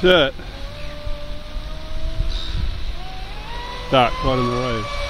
Shit. Dark right in the road.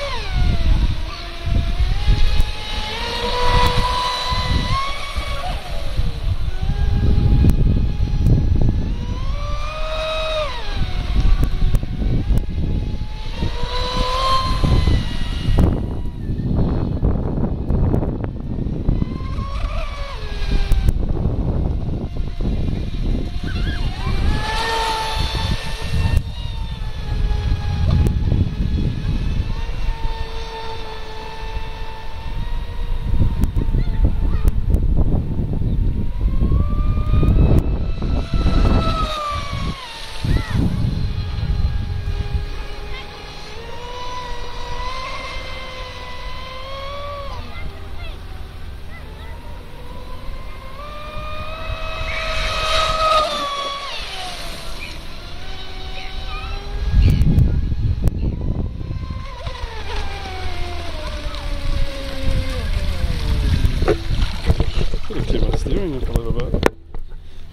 Steering a little bit.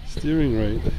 Steering right.